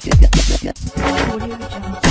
Audio Jungle.